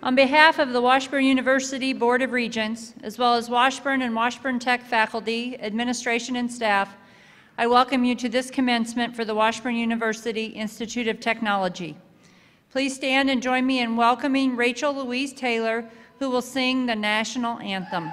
On behalf of the Washburn University Board of Regents, as well as Washburn and Washburn Tech faculty, administration, and staff, I welcome you to this commencement for the Washburn University Institute of Technology. Please stand and join me in welcoming Rachel Louise Taylor, who will sing the national anthem.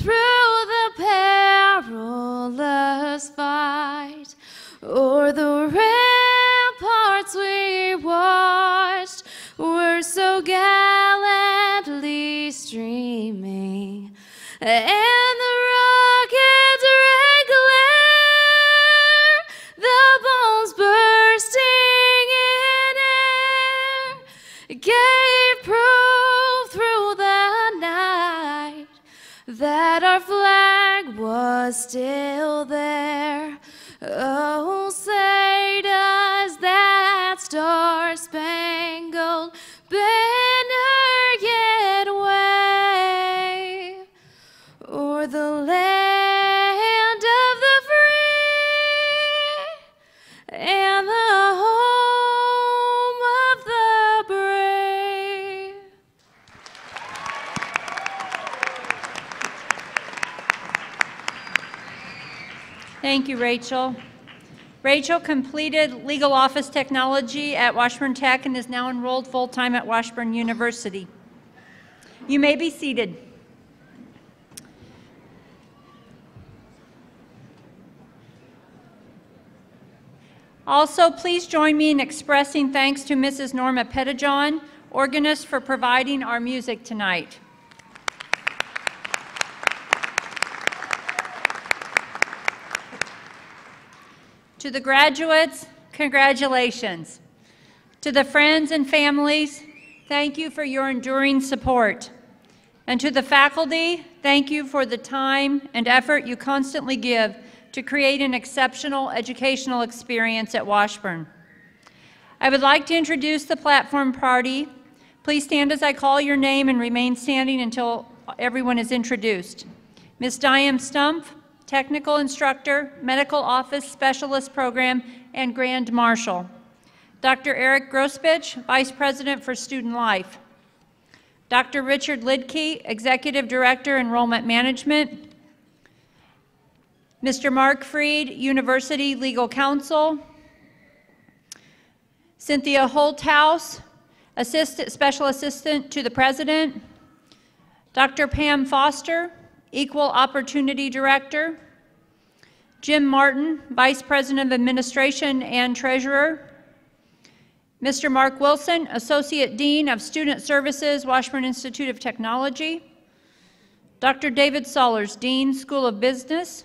through the perilous fight o'er the ramparts we watched were so gallantly streaming and the rocket's was still there. Oh, you, Rachel. Rachel completed legal office technology at Washburn Tech and is now enrolled full-time at Washburn University. You may be seated. Also, please join me in expressing thanks to Mrs. Norma Pettijohn, organist, for providing our music tonight. To the graduates, congratulations. To the friends and families, thank you for your enduring support. And to the faculty, thank you for the time and effort you constantly give to create an exceptional educational experience at Washburn. I would like to introduce the platform party. Please stand as I call your name and remain standing until everyone is introduced. Ms. Diane Stumpf, Technical Instructor, Medical Office Specialist Program, and Grand Marshal. Dr. Eric Grosbich, Vice President for Student Life. Dr. Richard Lidke, Executive Director, Enrollment Management. Mr. Mark Freed, University Legal Counsel. Cynthia Holthouse, Assistant, Special Assistant to the President. Dr. Pam Foster, Equal Opportunity Director. Jim Martin, Vice President of Administration and Treasurer. Mr. Mark Wilson, Associate Dean of Student Services, Washburn Institute of Technology. Dr. David Sollers, Dean, School of Business.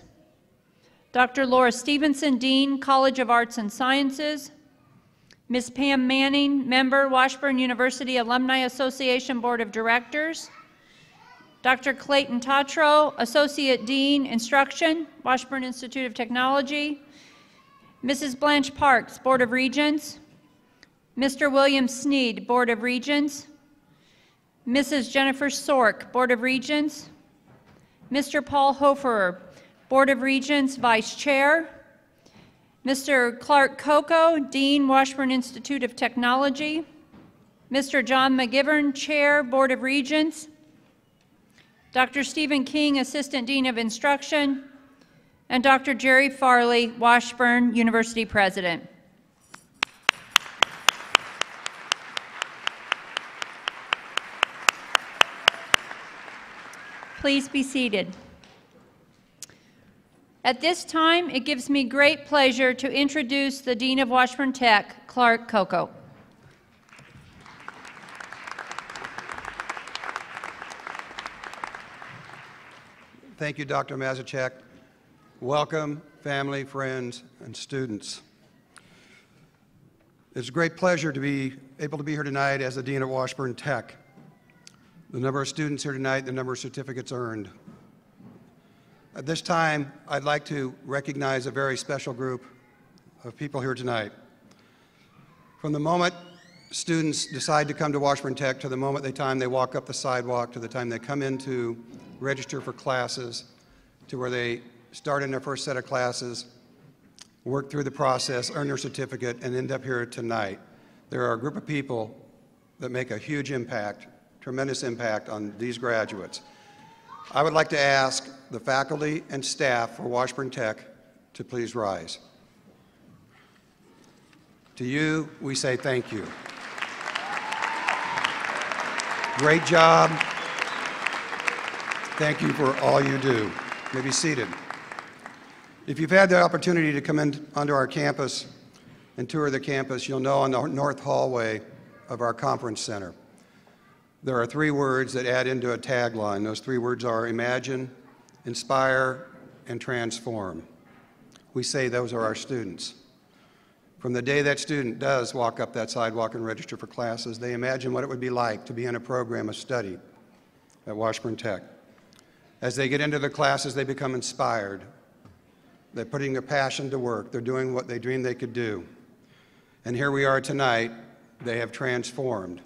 Dr. Laura Stevenson, Dean, College of Arts and Sciences. Ms. Pam Manning, Member, Washburn University Alumni Association Board of Directors. Dr. Clayton Tatro, Associate Dean, Instruction, Washburn Institute of Technology. Mrs. Blanche Parks, Board of Regents. Mr. William Sneed, Board of Regents. Mrs. Jennifer Sork, Board of Regents. Mr. Paul Hoferer, Board of Regents Vice Chair. Mr. Clark Coco, Dean, Washburn Institute of Technology. Mr. John McGivern, Chair, Board of Regents. Dr. Stephen King, Assistant Dean of Instruction. And Dr. Jerry Farley, Washburn University President. Please be seated. At this time, it gives me great pleasure to introduce the Dean of Washburn Tech, Clark Coco. Thank you, Dr. Mazurchak. Welcome, family, friends, and students. It's a great pleasure to be able to be here tonight as the Dean of Washburn Tech. The number of students here tonight, the number of certificates earned. At this time, I'd like to recognize a very special group of people here tonight. From the moment students decide to come to Washburn Tech to the moment they time they walk up the sidewalk to the time they come in to register for classes to where they start in their first set of classes, work through the process, earn their certificate, and end up here tonight. There are a group of people that make a huge impact, tremendous impact on these graduates. I would like to ask the faculty and staff for Washburn Tech to please rise. To you, we say thank you. Great job. Thank you for all you do. You may be seated. If you've had the opportunity to come in onto our campus and tour the campus, you'll know on the north hallway of our conference center, there are three words that add into a tagline. Those three words are imagine, inspire, and transform. We say those are our students. From the day that student does walk up that sidewalk and register for classes, they imagine what it would be like to be in a program of study at Washburn Tech. As they get into the classes, they become inspired. They're putting their passion to work. They're doing what they dreamed they could do. And here we are tonight. They have transformed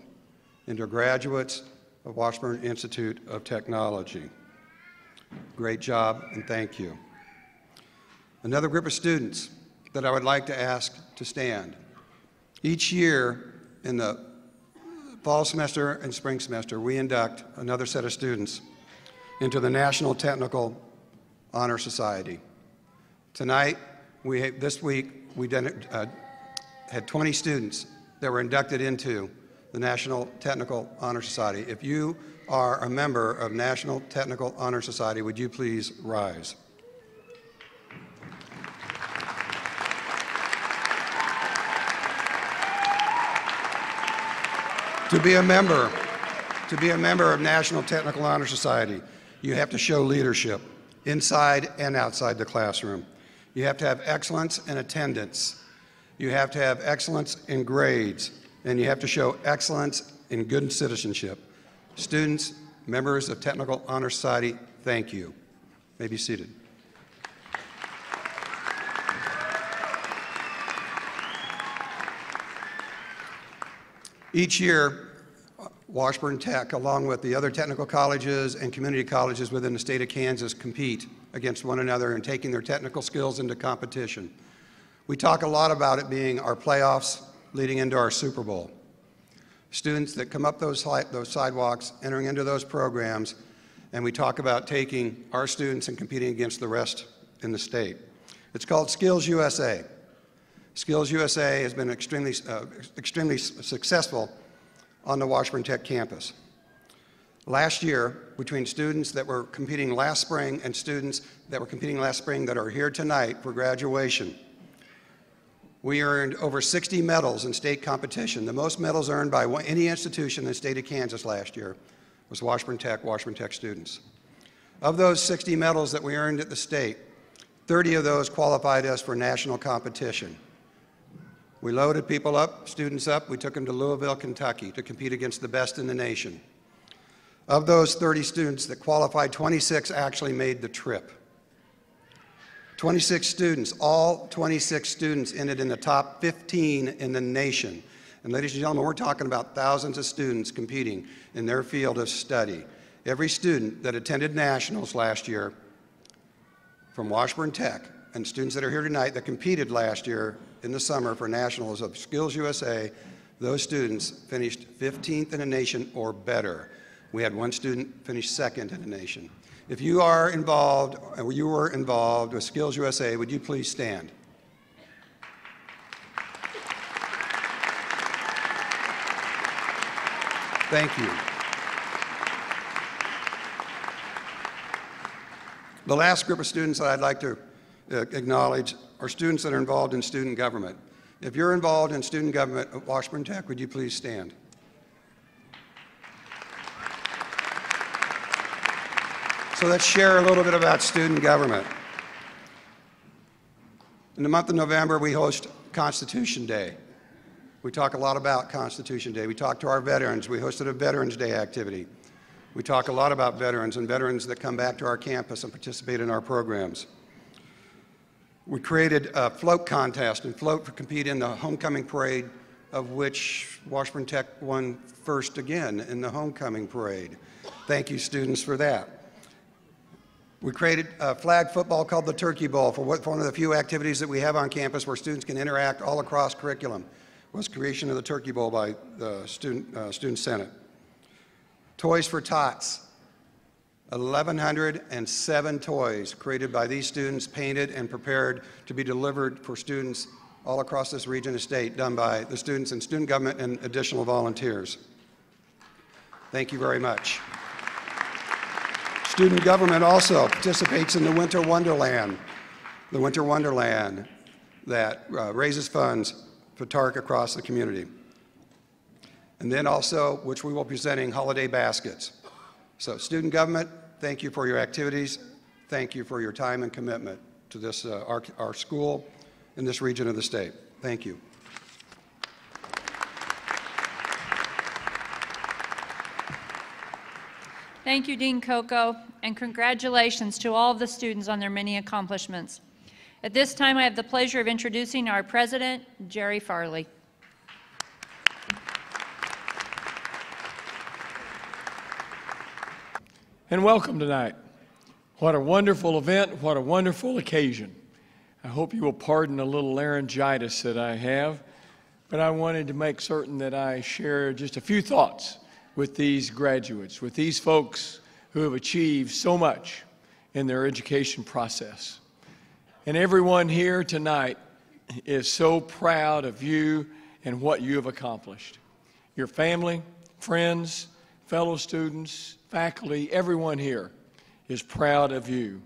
into graduates of Washburn Institute of Technology. Great job, and thank you. Another group of students that I would like to ask to stand. Each year in the fall semester and spring semester, we induct another set of students into the National Technical Honor Society. Tonight, we, this week, we did, uh, had 20 students that were inducted into the National Technical Honor Society. If you are a member of National Technical Honor Society, would you please rise? To be a member, to be a member of National Technical Honor Society, you have to show leadership inside and outside the classroom. You have to have excellence in attendance. You have to have excellence in grades, and you have to show excellence in good citizenship. Students, members of Technical Honor Society, thank you. May be seated. Each year, Washburn Tech, along with the other technical colleges and community colleges within the state of Kansas, compete against one another and taking their technical skills into competition. We talk a lot about it being our playoffs leading into our Super Bowl. Students that come up those, those sidewalks, entering into those programs, and we talk about taking our students and competing against the rest in the state. It's called Skills USA. Skills USA has been extremely, uh, extremely successful on the Washburn Tech campus. Last year, between students that were competing last spring and students that were competing last spring that are here tonight for graduation, we earned over 60 medals in state competition. The most medals earned by any institution in the state of Kansas last year was Washburn Tech, Washburn Tech students. Of those 60 medals that we earned at the state, 30 of those qualified us for national competition. We loaded people up, students up. We took them to Louisville, Kentucky to compete against the best in the nation. Of those 30 students that qualified, 26 actually made the trip. 26 students, all 26 students ended in the top 15 in the nation. And ladies and gentlemen, we're talking about thousands of students competing in their field of study. Every student that attended nationals last year from Washburn Tech and students that are here tonight that competed last year in the summer for nationals of Skills USA, those students finished 15th in the nation or better. We had one student finish second in the nation. If you are involved, or you were involved with Skills USA, would you please stand? Thank you. The last group of students that I'd like to uh, Uh, acknowledge are students that are involved in student government. If you're involved in student government at Washburn Tech, would you please stand? So let's share a little bit about student government. In the month of November, we host Constitution Day. We talk a lot about Constitution Day. We talk to our veterans. We hosted a Veterans Day activity. We talk a lot about veterans and veterans that come back to our campus and participate in our programs. We created a float contest and float to compete in the homecoming parade, of which Washburn Tech won first again in the homecoming parade. Thank you, students, for that. We created a flag football called the Turkey Bowl for for one of the few activities that we have on campus where students can interact all across curriculum. Was creation of the Turkey Bowl by the student, uh, student senate. Toys for Tots. 1,107 toys created by these students, painted and prepared to be delivered for students all across this region of state, done by the students and student government and additional volunteers. Thank you very much. Student government also participates in the Winter Wonderland, the Winter Wonderland that uh, raises funds for TARC across the community. And then also, which we will be presenting holiday baskets. So student government, thank you for your activities. Thank you for your time and commitment to this, uh, our, our school in this region of the state. Thank you. Thank you, Dean Coco, and congratulations to all of the students on their many accomplishments. At this time, I have the pleasure of introducing our president, Jerry Farley. And welcome tonight. What a wonderful event, what a wonderful occasion. I hope you will pardon a little laryngitis that I have, but I wanted to make certain that I share just a few thoughts with these graduates, with these folks who have achieved so much in their education process. And everyone here tonight is so proud of you and what you have accomplished. Your family, friends, fellow students, faculty, everyone here is proud of you.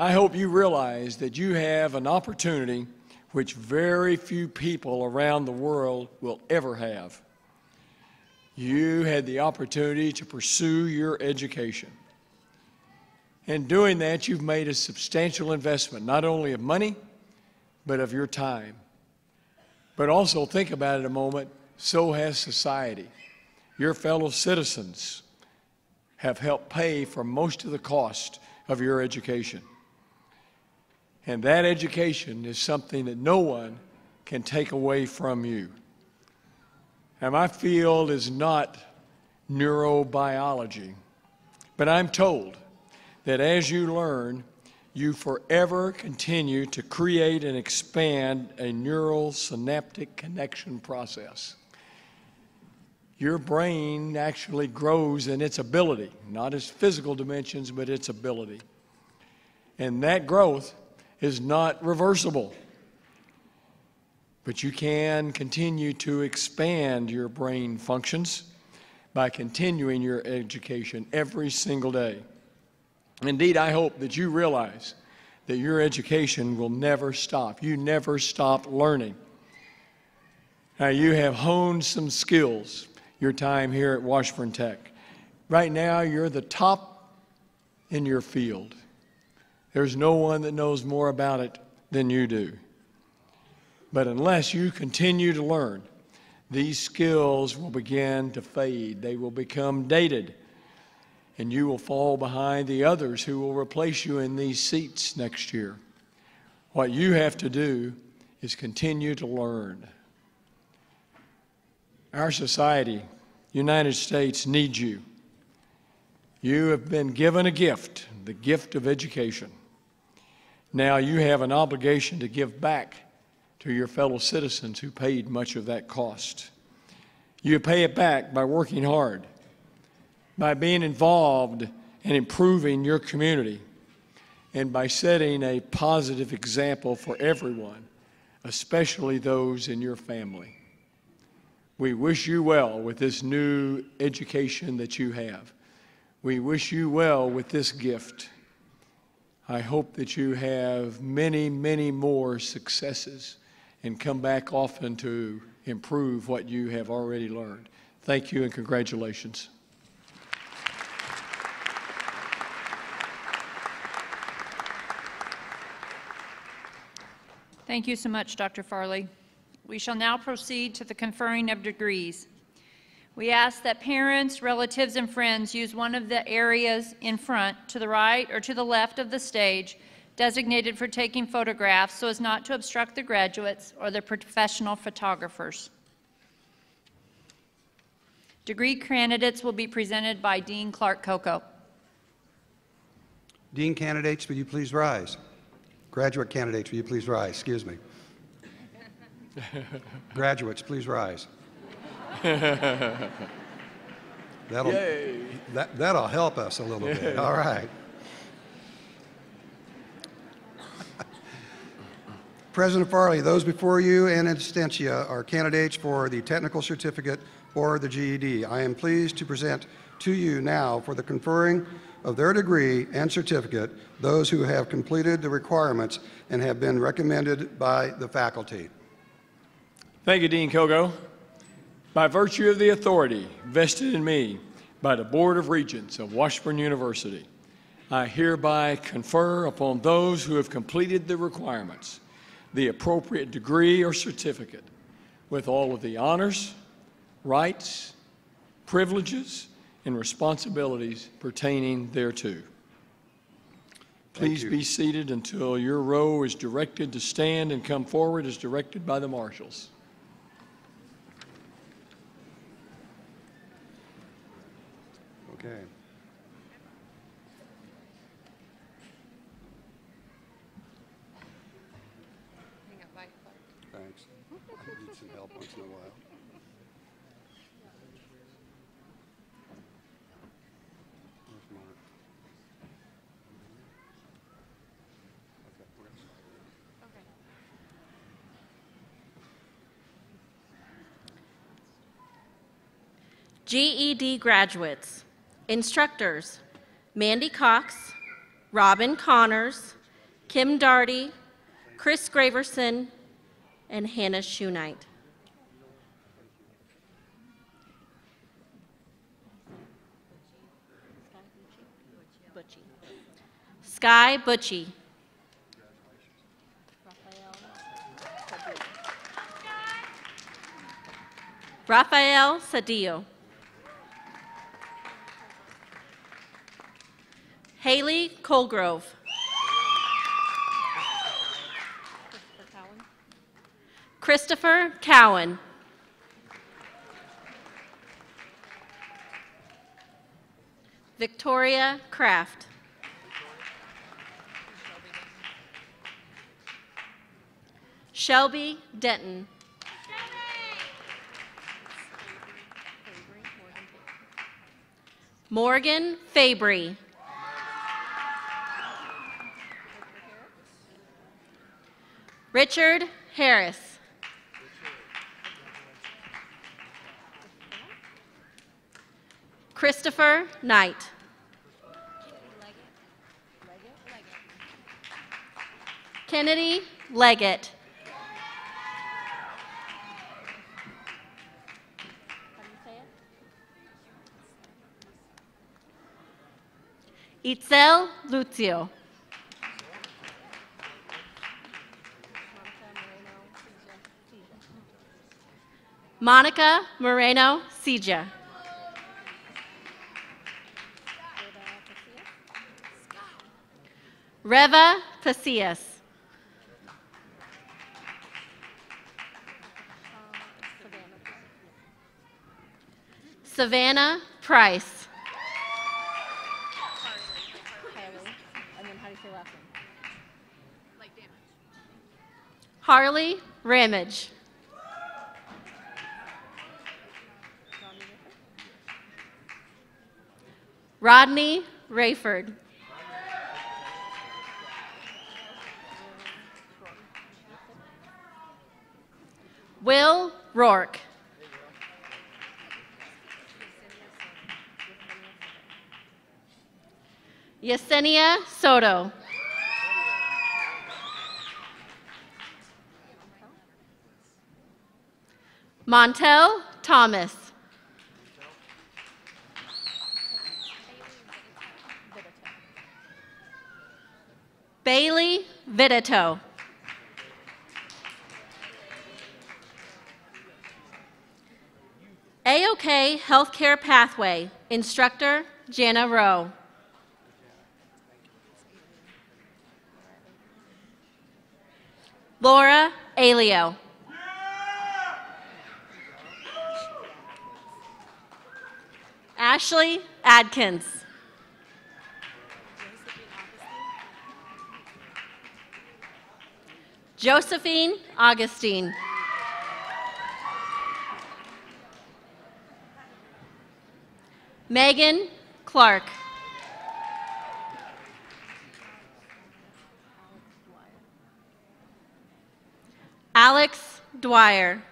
I hope you realize that you have an opportunity which very few people around the world will ever have. You had the opportunity to pursue your education. In doing that, you've made a substantial investment, not only of money, but of your time. But also think about it a moment, so has society. Your fellow citizens have helped pay for most of the cost of your education. And that education is something that no one can take away from you. And my field is not neurobiology, but I'm told that as you learn, you forever continue to create and expand a neural synaptic connection process. Your brain actually grows in its ability, not its physical dimensions, but its ability. And that growth is not reversible. But you can continue to expand your brain functions by continuing your education every single day. Indeed, I hope that you realize that your education will never stop. You never stop learning. Now, you have honed some skills your time here at Washburn Tech. Right now, you're the top in your field. There's no one that knows more about it than you do. But unless you continue to learn, these skills will begin to fade. They will become dated. And you will fall behind the others who will replace you in these seats next year. What you have to do is continue to learn. Our society, United States, needs you. You have been given a gift, the gift of education. Now you have an obligation to give back to your fellow citizens who paid much of that cost. You pay it back by working hard, by being involved in improving your community, and by setting a positive example for everyone, especially those in your family. We wish you well with this new education that you have. We wish you well with this gift. I hope that you have many, many more successes and come back often to improve what you have already learned. Thank you and congratulations. Thank you so much, Dr. Farley. We shall now proceed to the conferring of degrees. We ask that parents, relatives, and friends use one of the areas in front, to the right or to the left of the stage, designated for taking photographs so as not to obstruct the graduates or the professional photographers. Degree candidates will be presented by Dean Clark Coco. Dean candidates, will you please rise? Graduate candidates, will you please rise? Excuse me. Graduates, please rise. That'll, Yay. that, that'll help us a little bit. All right. President Farley, those before you and in absentia are candidates for the technical certificate or the GED. I am pleased to present to you now for the conferring of their degree and certificate those who have completed the requirements and have been recommended by the faculty. Thank you, Dean Coco. By virtue of the authority vested in me by the Board of Regents of Washburn University, I hereby confer upon those who have completed the requirements the appropriate degree or certificate with all of the honors, rights, privileges, and responsibilities pertaining thereto. Please be seated until your row is directed to stand and come forward as directed by the marshals. Okay. Thanks. I need some help once in a while. GED graduates, instructors, Mandy Cox, Robin Connors, Kim Darty, Chris Graverson, and Hannah Shoenight. Sky Butchie. Rafael Sadillo. Haley Colgrove. Christopher Cowan. Victoria Kraft. Shelby Denton. Morgan Fabry. Richard Harris. Christopher Knight. Kennedy Leggett. Itzel Lucio. Monica Moreno Sija. Reva Pacias. Savannah Price. Harley Ramage. Rodney Rayford. Will Rourke. Yesenia Soto. Montel Thomas. Vidito. AOK Healthcare Pathway, Instructor Jana Rowe. Laura Alio. Ashley Adkins. Josephine Augustine. Megan Clark. Alex Dwyer.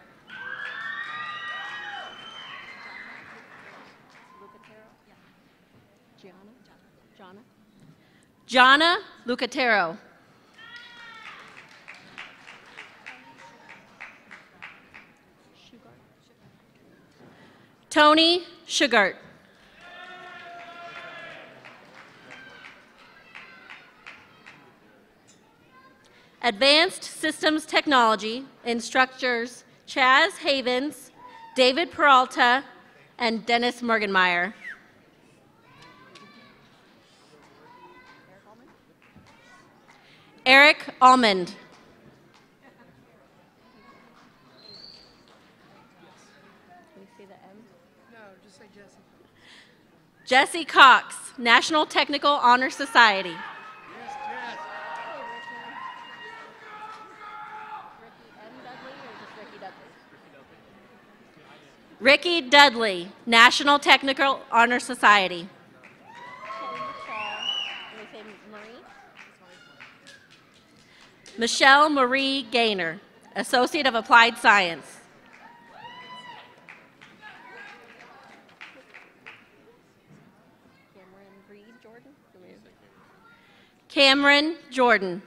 Jana Lucatero. Tony Sugart. Advanced Systems Technology instructors Chaz Havens, David Peralta, and Dennis Morgenmeyer. Eric Almond. Jesse Cox, National Technical Honor Society. Ricky Dudley, National Technical Honor Society. Michelle Marie Gaynor, Associate of Applied Science. Cameron Jordan.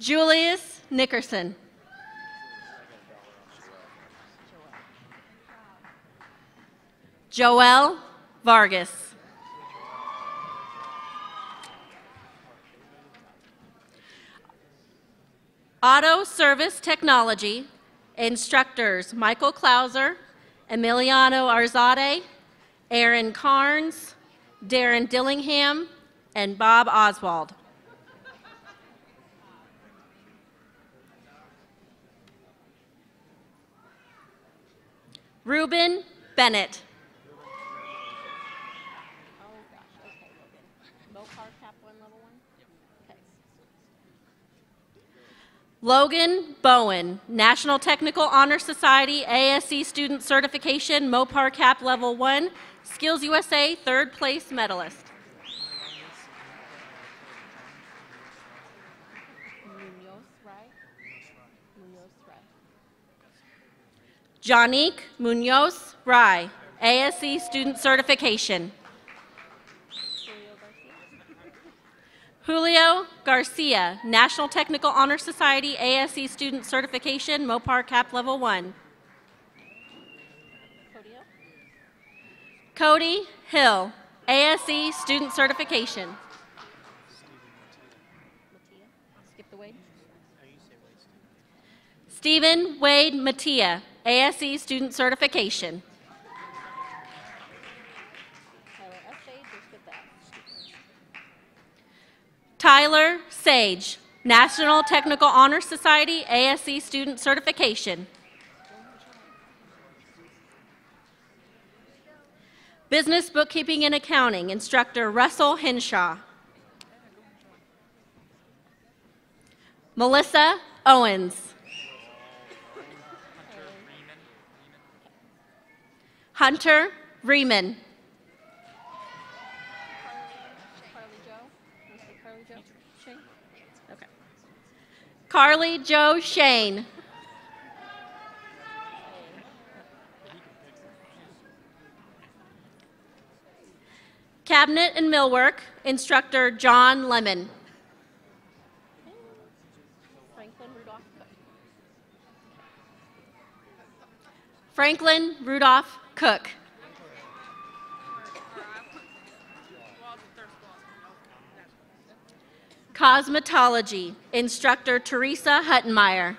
Julius Nickerson. Joel Vargas. Auto Service Technology instructors Michael Clauser, Emiliano Arzade, Aaron Carnes, Darren Dillingham, and Bob Oswald. Ruben Bennett. Logan Bowen, National Technical Honor Society ASE Student Certification, Mopar Cap Level 1, Skills USA third place medalist. Janique Munoz Rye, ASE Student Certification. Julio Garcia, National Technical Honor Society ASE Student Certification, Mopar Cap Level 1. Cody Hill, ASE Student Certification. Stephen Wade Mattia, ASE Student Certification. Tyler Sage, National Technical Honor Society ASE Student Certification. Business Bookkeeping and Accounting, Instructor Russell Henshaw. Melissa Owens. Hunter Riemann. Carly Joe Shane. Cabinet and Millwork, instructor John Lemon. Franklin Rudolph. Franklin Rudolph Cook. Cosmetology, instructor Teresa Huttenmeyer.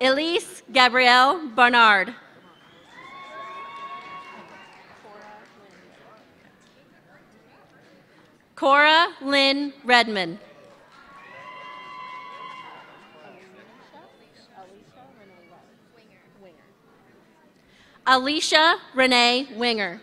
Elise Gabrielle Barnard. Cora Lynn Redmond. Alicia Renee Winger.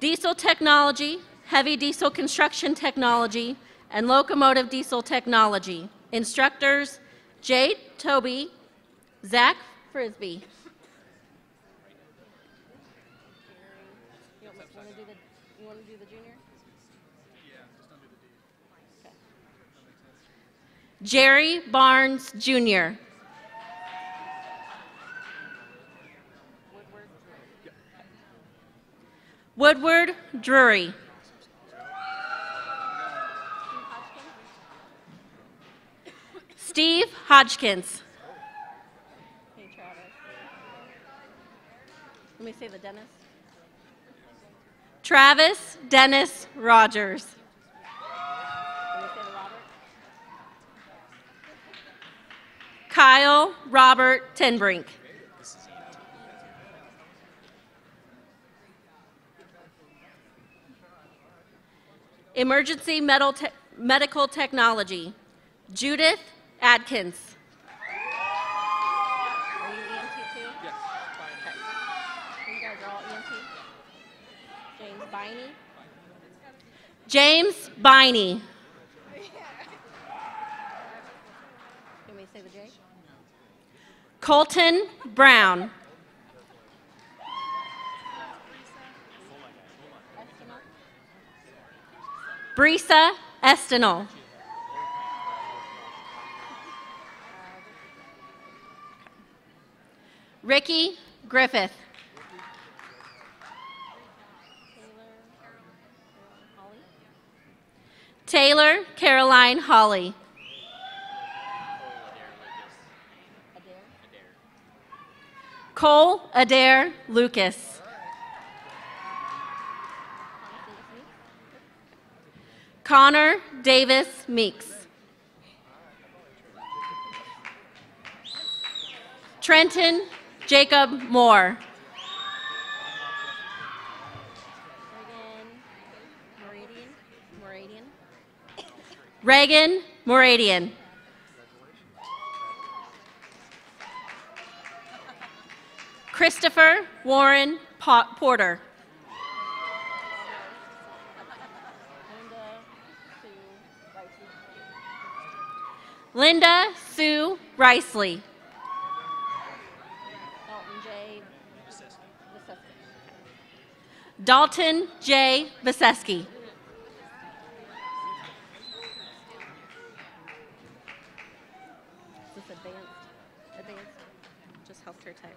Diesel technology, heavy diesel construction technology, and locomotive diesel technology. Instructors Jade Toby, Zach Frisbee. Jerry Barnes Jr. Woodward Drury. Steve Hodgkins. Hey, Travis. Let me say the Dennis. Travis Dennis Rogers. Let me say the Robert. Kyle Robert Tenbrink. Emergency te- medical technology. Judith Adkins. Are you EMT too? Yes. Okay. You guys are all EMT? James Biney? James Biney. Can we say the J? Colton Brown. Brisa Estinol. Ricky Griffith. Taylor Caroline Holly. Cole Adair Lucas. Connor Davis Meeks. Trenton Jacob Moore. Reagan Moradian. Christopher Warren Po- Porter. Linda Sue Riceley. Dalton J. Vaseski. Is advanced? Healthcare tech.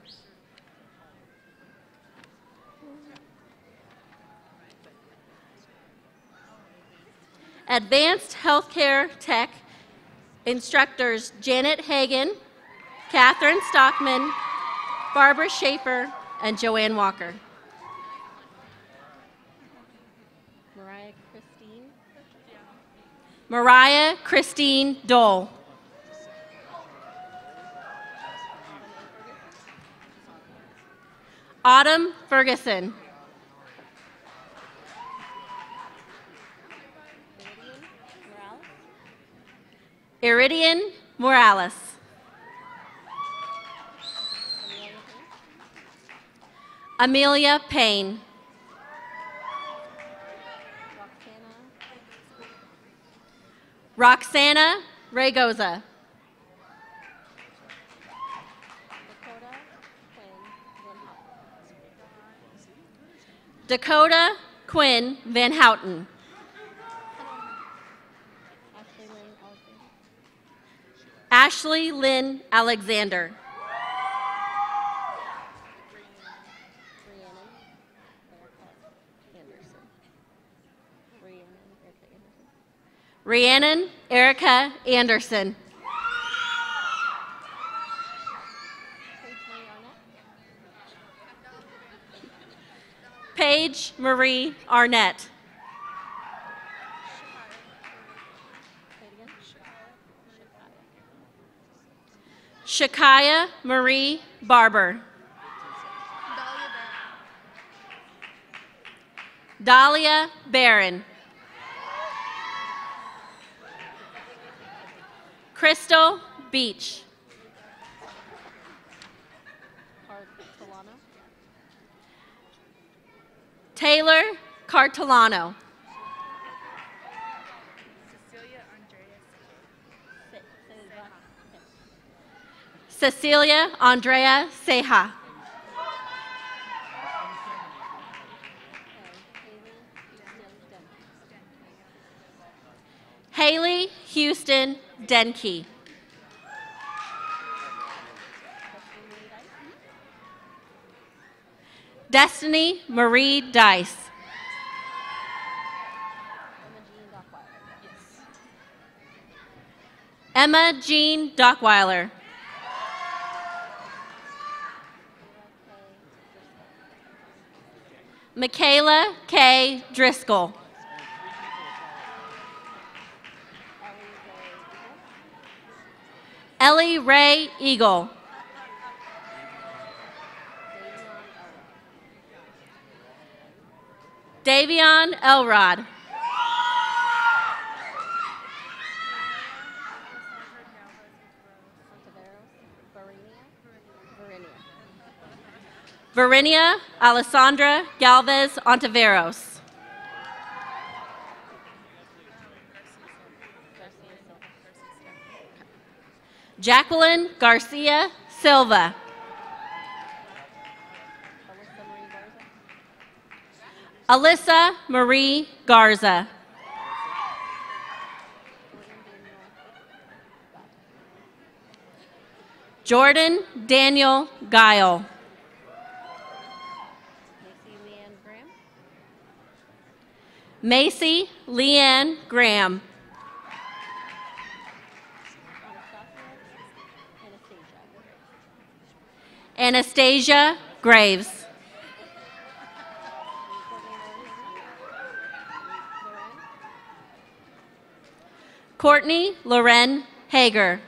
Advanced Healthcare Tech instructors Janet Hagan, Catherine Stockman, Barbara Schaefer, and Joanne Walker. Mariah Christine. Mariah Christine Dole. Autumn Ferguson. Iridian Morales. Amelia Payne. Roxana Ragoza. Dakota Quinn Van Houten. Ashley Lynn Alexander. Rhiannon Erica Anderson. Paige Marie Arnett. Shakaya Marie Barber. Dahlia Barron. Crystal Beach. Taylor Cartolano. Cecilia Andrea Ceja. Haley Houston Denke. Destiny Marie Dice. Emma Jean Dockweiler. Michaela K. Driscoll. Ellie Ray Eagle. Davion Elrod. Verinia Alessandra Galvez Ontiveros. Jacqueline Garcia Silva. Alyssa Marie Garza. Jordan Daniel Guile. Macy Leanne Graham. Anastasia Graves. Courtney Loren Hager.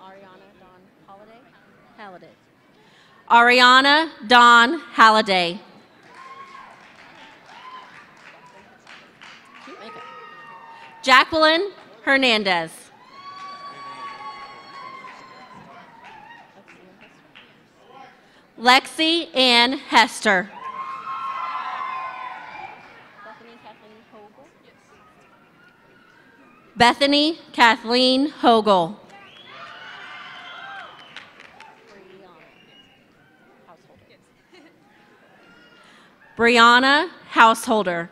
Ariana Dawn Halliday. Ariana Don Holliday Jacqueline Hernandez. Lexi Ann Hester. Bethany Kathleen Hogle. Brianna Householder.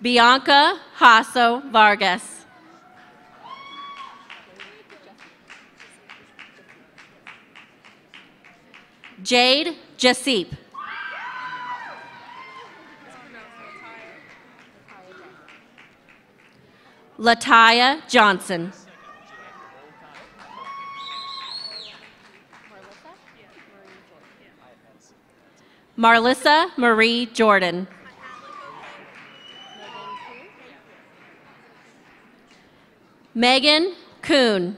Bianca Hasso Vargas. Jade Jaseep. Lataya Johnson. Marlissa Marie Jordan. Megan Kuhn.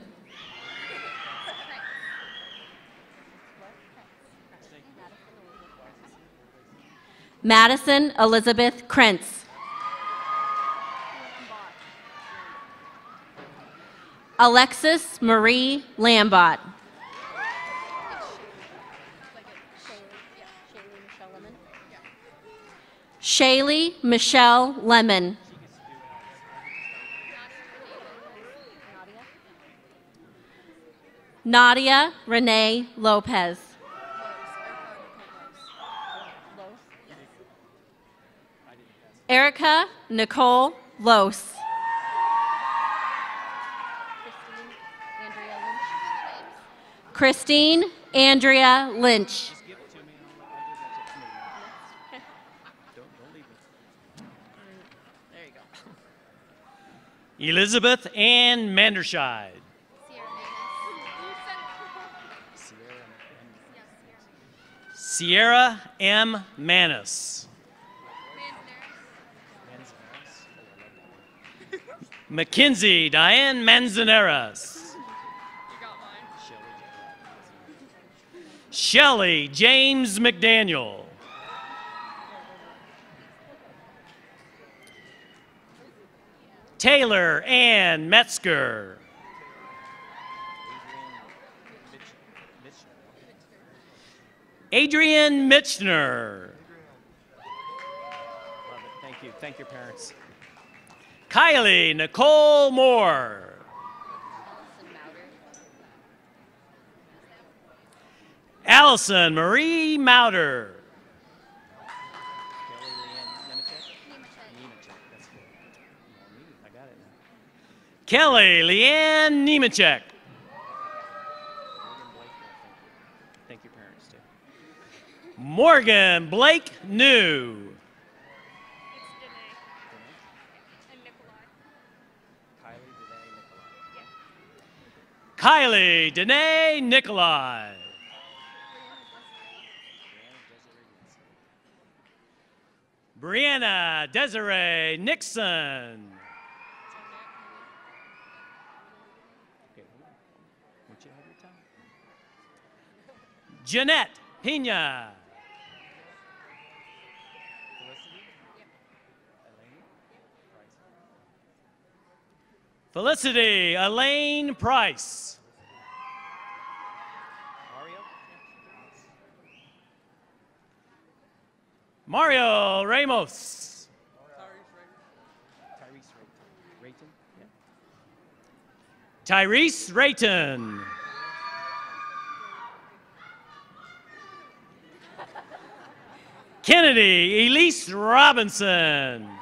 Madison Elizabeth Krentz. Alexis Marie Lambot. Shaylee Michelle Lemon. Nadia Renee Lopez. Erica Nicole Los. Christine Andrea Lynch. Elizabeth Ann Manderscheid. Sierra M. Manis. Mackenzie Diane Manzanares. Shelly James McDaniel. Taylor Ann Metzger. Adrian Mitchner. Love it. Thank you. Thank your parents. Kylie Nicole Moore. Allison Marie Mauder. Kelly Leanne Nemechek. Thank your parents too. Morgan Blake New. Kylie Danae Nikolai. Brianna Desiree Nixon. Jeanette Pina. Felicity Elaine Price. Mario Ramos. Tyrese Rayton. Kennedy Elise Robinson.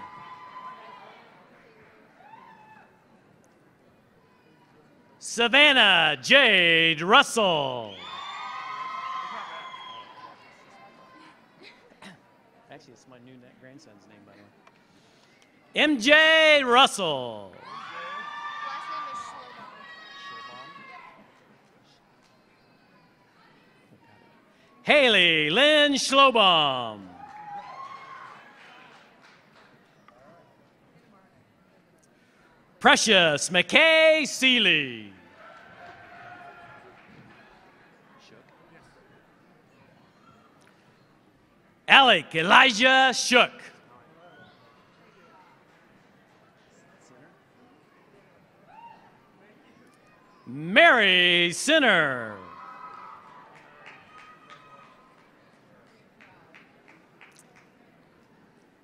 Savannah Jade Russell. Actually, it's my new grandson's name, by the way. MJ Russell. Haley Lynn Schlobaum. Precious McKay Seeley. Alec Elijah Shook. Mary Sinner.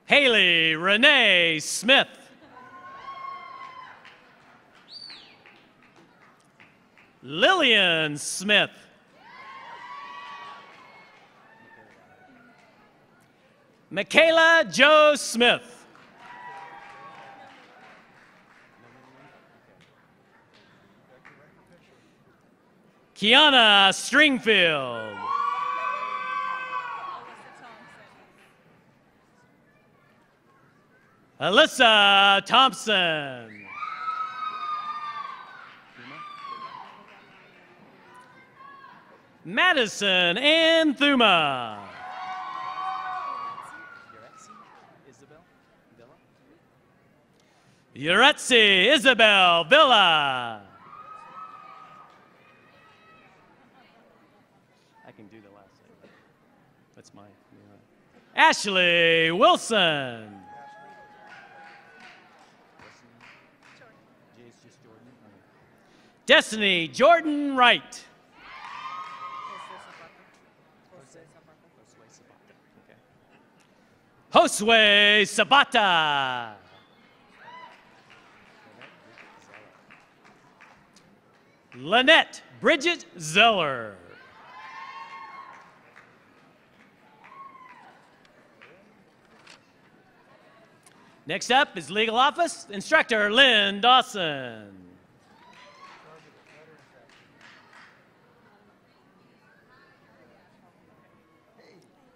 Haley Renee Smith. Lillian Smith. Michaela Joe Smith. Kiana Stringfield. Alyssa Thompson. Madison and Thuma. Yuretsi Isabel Villa. I can do the last name. That's mine. Ashley Wilson. Destiny Jordan Wright. Josue Sabata. Lynette Bridget Zeller. Next up is Legal Office Instructor Lynn Dawson.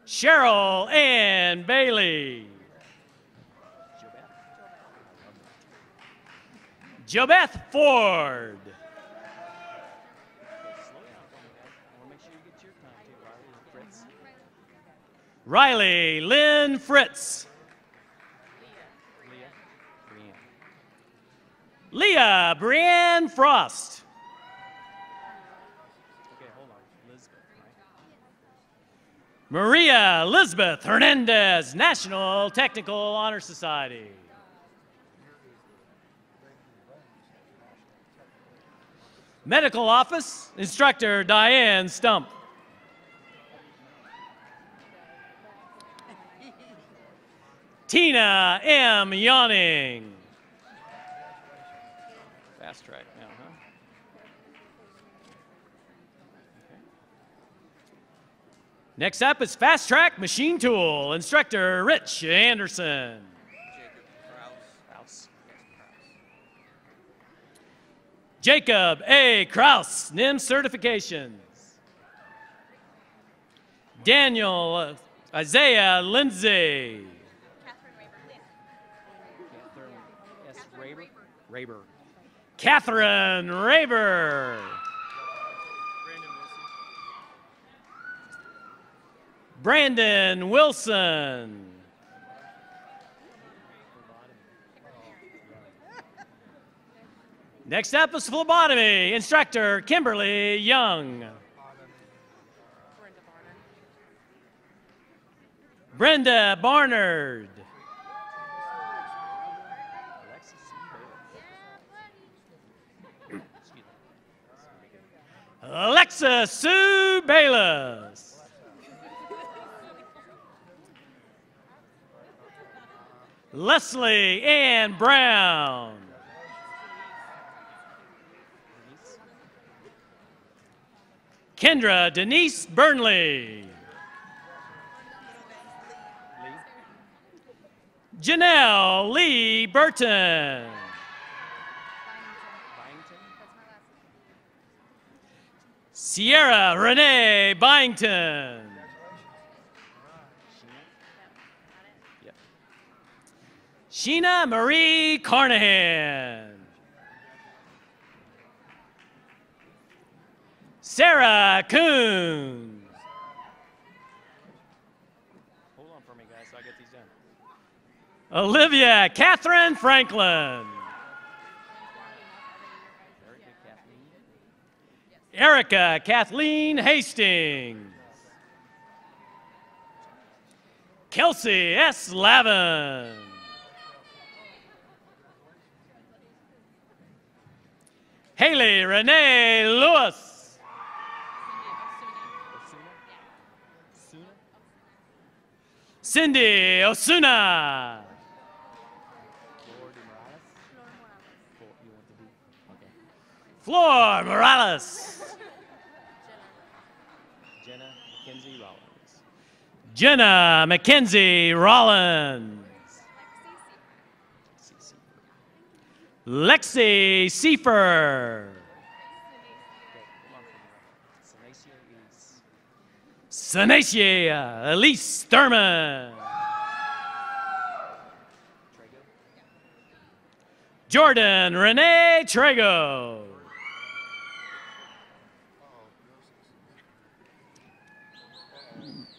Cheryl Ann Bailey. Jobeth Ford. Riley Lynn Fritz. Leah Brienne Frost. Okay, hold on. Elizabeth, right? Maria Elizabeth Hernandez, National Technical Honor Society. Medical Office, Instructor Diane Stump. Tina M. Yawning. Fast track now, huh? Okay. Next up is Fast Track Machine Tool, Instructor Rich Anderson. Jacob Kraus. Jacob A. Kraus, NIMS certifications. Daniel uh, Isaiah Lindsay. Raber? Catherine Raber. Brandon Wilson. Next up is phlebotomy instructor Kimberly Young. Brenda Barnard. Alexa Sue Bayless. Leslie Ann Brown. Kendra Denise Burnley. Janelle Lee Burton. Sierra Renee Byington. Sheena Marie Carnahan. Sarah Coons. Hold on for me, guys, so I get these done. Olivia Catherine Franklin. Erica Kathleen Hastings. Kelsey S. Lavin. Haley Renee Lewis. Cindy Osuna. Flor Morales. Jenna Mackenzie Rollins. Jenna Mackenzie Rollins. Lexi Seifer. Sanacia Elise Thurman. Jordan Renee Trago.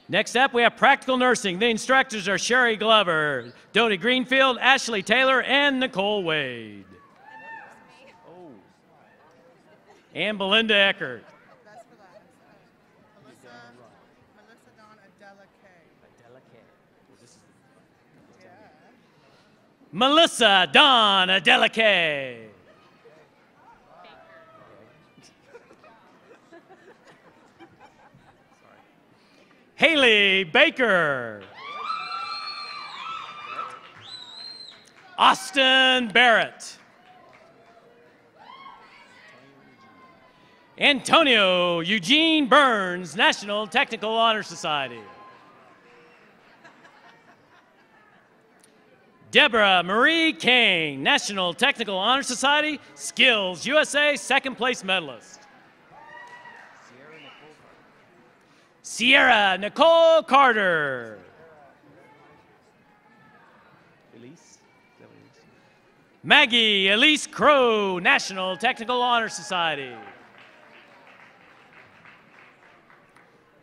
Next up, we have practical nursing. The instructors are Sherry Glover, Dodie Greenfield, Ashley Taylor, and Nicole Wade. Oh. And Belinda Eckert. Melissa Dawn Adela Melissa Dawn Adelake. Haley Baker. Austin Barrett. Antonio Eugene Burns, National Technical Honor Society. Deborah Marie Kane, National Technical Honor Society, Skills USA, second place medalist. Sierra Nicole Carter. Maggie Elise Crow, National Technical Honor Society.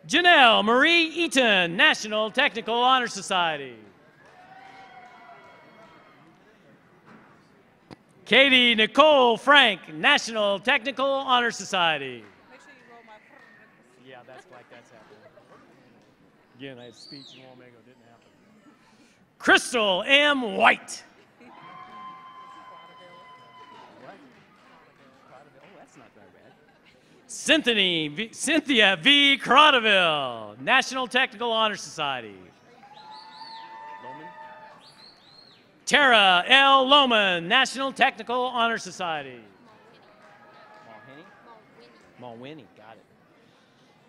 Janelle Marie Eaton, National Technical Honor Society. Katie Nicole Frank, National Technical Honor Society. Make sure you roll my. Yeah, that's like that's happening. Again, I had speech in Wamego, didn't happen. Crystal M. White. What? Oh, that's not that bad. Cynthia v, Cynthia V. Crodeville, National Technical Honor Society. Loman? Tara L. Loman, National Technical Honor Society. Mulhenny? Mulwinny, got it.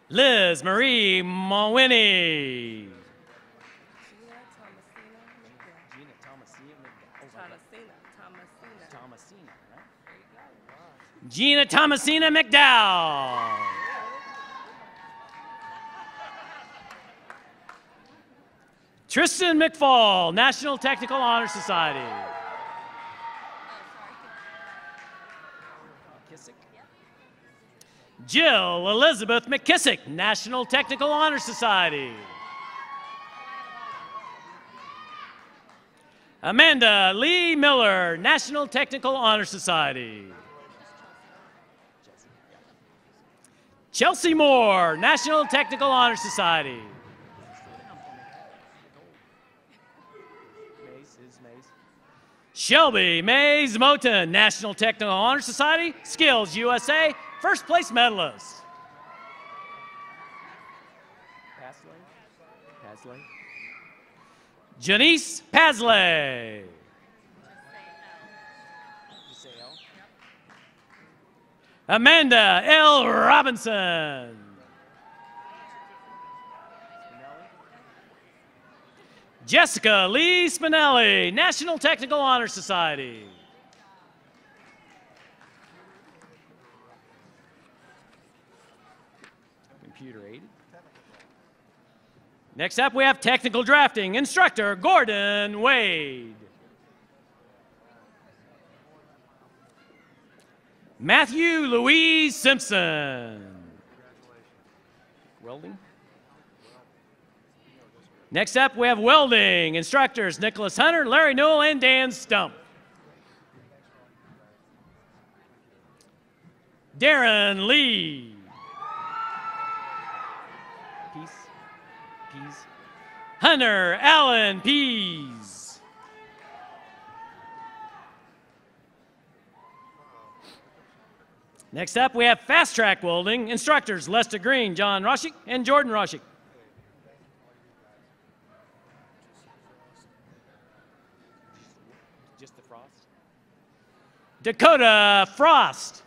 Liz Marie right? Gina Thomasina McDowell. Tristan McFall, National Technical Honor Society. Jill Elizabeth McKissick, National Technical Honor Society. Amanda Lee Miller, National Technical Honor Society. Chelsea Moore, National Technical Honor Society. Shelby Mays Moten, National Technical Honor Society, Skills USA, first place medalist. Pasley. Pasley. Janice Pasley. Amanda L. Robinson. Jessica Lee Spinelli, National Technical Honor Society. Next up, we have technical drafting instructor Gordon Wade. Matthew Louise Simpson. Welding. Next up, we have welding instructors Nicholas Hunter, Larry Newell, and Dan Stump. Darren Lee. Peace. Hunter Allen Pease. Next up, we have fast track welding instructors Lester Green, John Roshik, and Jordan Roshik. Dakota Frost.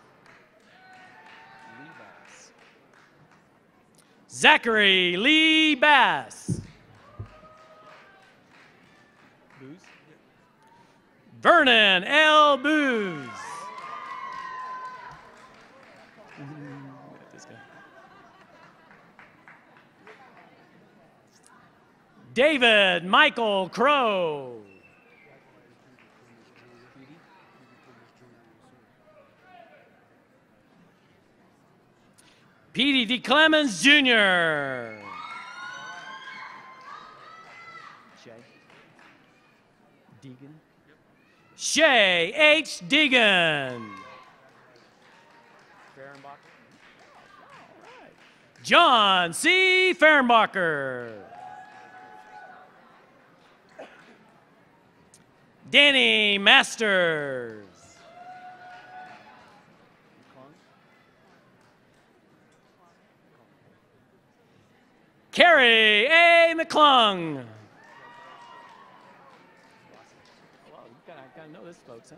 Zachary Lee Bass. Vernon L. Booze. David Michael Crow. Petey D. Clemens Jr. Shay. Deegan. Shay H. Deegan. John C. Fehrenbacher. Danny Masters. Carrie A. McClung. Wow, you gotta, gotta know this, folks, huh?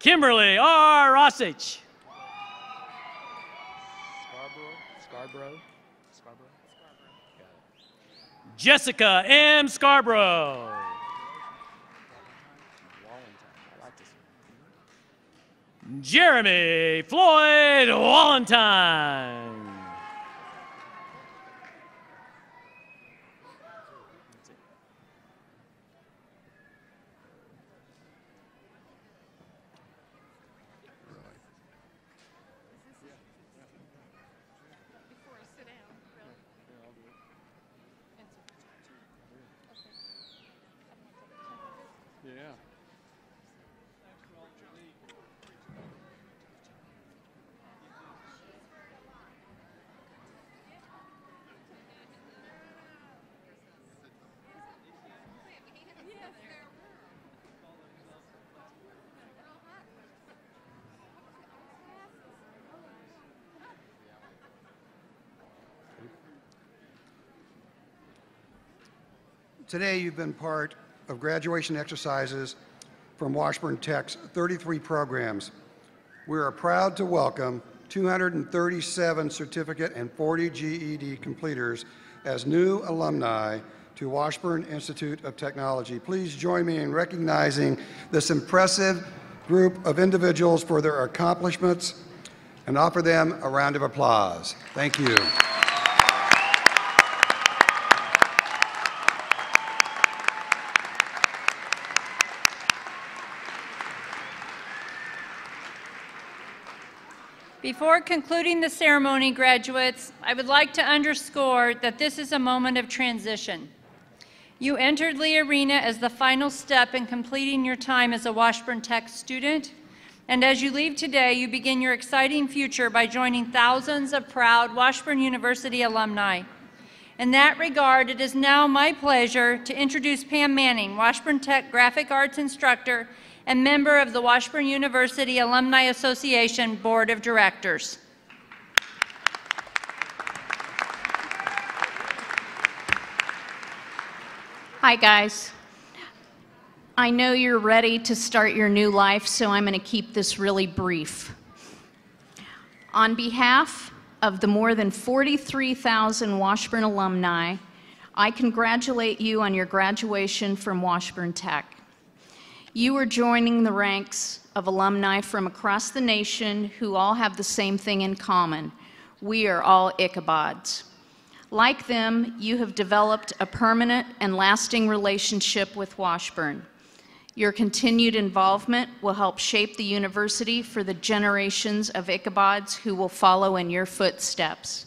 Kimberly R. Rossich. Scarborough. Scarborough. Scarborough. Jessica M. Scarborough. Wallentine. I like this one. Jeremy Floyd Wallentine. Yeah. Today, you've been part of graduation exercises from Washburn Tech's 33 programs. We are proud to welcome 237 certificate and 40 GED completers as new alumni to Washburn Institute of Technology. Please join me in recognizing this impressive group of individuals for their accomplishments and offer them a round of applause. Thank you. Before concluding the ceremony, graduates, I would like to underscore that this is a moment of transition. You entered the arena as the final step in completing your time as a Washburn Tech student, and as you leave today, you begin your exciting future by joining thousands of proud Washburn University alumni. In that regard, it is now my pleasure to introduce Pam Manning, Washburn Tech graphic arts instructor and member of the Washburn University Alumni Association Board of Directors. Hi, guys. I know you're ready to start your new life, so I'm going to keep this really brief. On behalf of the more than 43,000 Washburn alumni, I congratulate you on your graduation from Washburn Tech. You are joining the ranks of alumni from across the nation who all have the same thing in common. We are all Ichabods. Like them, you have developed a permanent and lasting relationship with Washburn. Your continued involvement will help shape the university for the generations of Ichabods who will follow in your footsteps.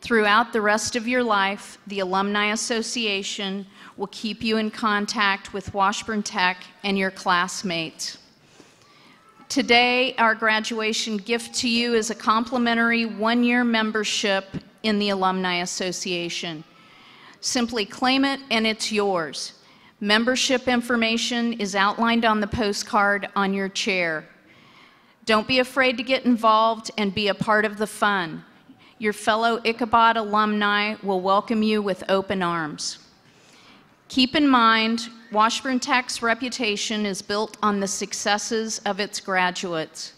Throughout the rest of your life, the Alumni Association will keep you in contact with Washburn Tech and your classmates. Today, our graduation gift to you is a complimentary one-year membership in the Alumni Association. Simply claim it and it's yours. Membership information is outlined on the postcard on your chair. Don't be afraid to get involved and be a part of the fun. Your fellow Ichabod alumni will welcome you with open arms. Keep in mind, Washburn Tech's reputation is built on the successes of its graduates.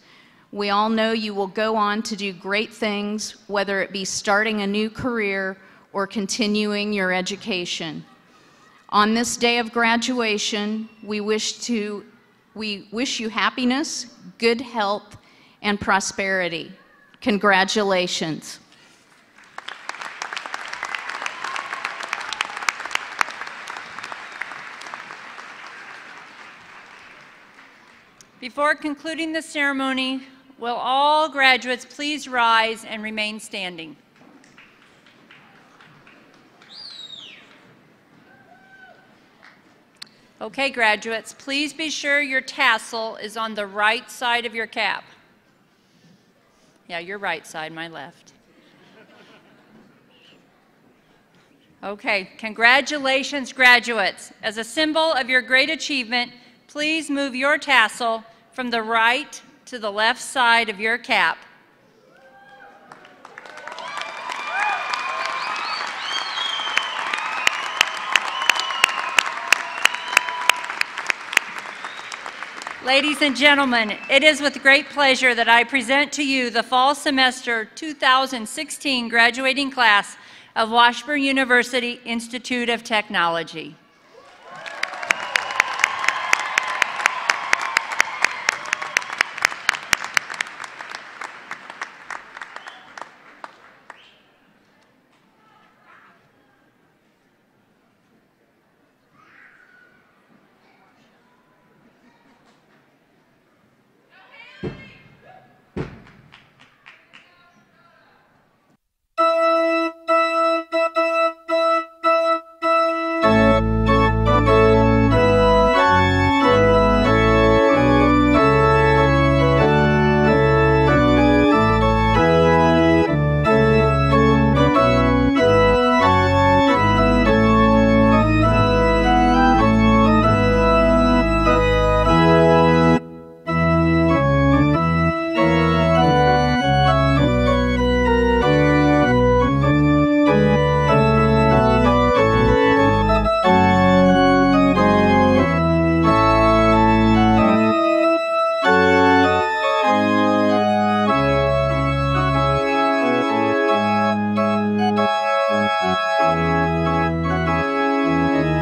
We all know you will go on to do great things, whether it be starting a new career or continuing your education. On this day of graduation, we wish, to, we wish you happiness, good health, and prosperity. Congratulations. Before concluding the ceremony, will all graduates please rise and remain standing? Okay, graduates, please be sure your tassel is on the right side of your cap. Yeah, your right side, my left. Okay, congratulations, graduates. As a symbol of your great achievement, please move your tassel from the right to the left side of your cap. Ladies and gentlemen, it is with great pleasure that I present to you the fall semester 2016 graduating class of Washburn University Institute of Technology. thank you